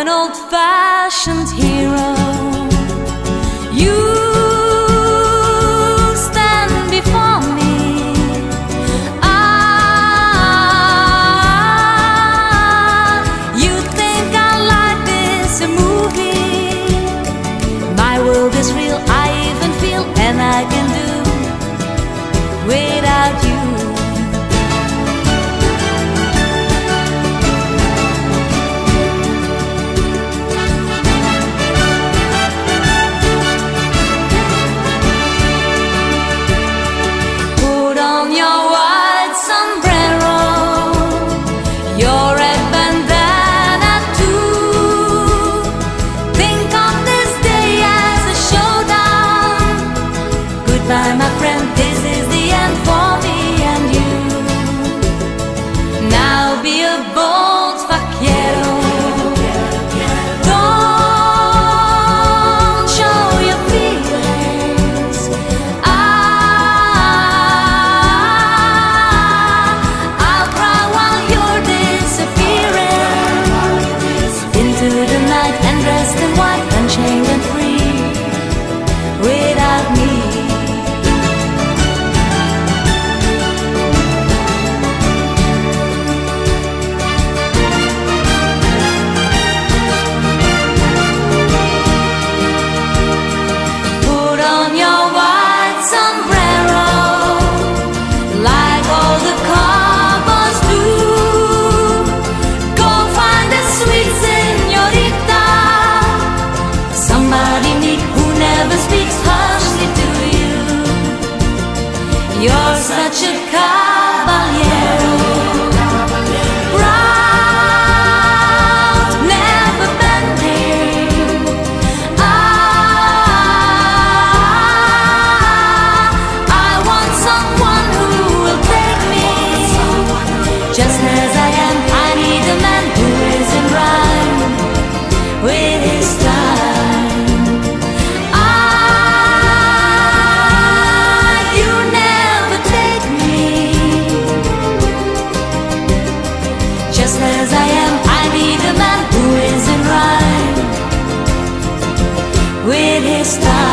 an old-fashioned hero. the boy. such a kind. está.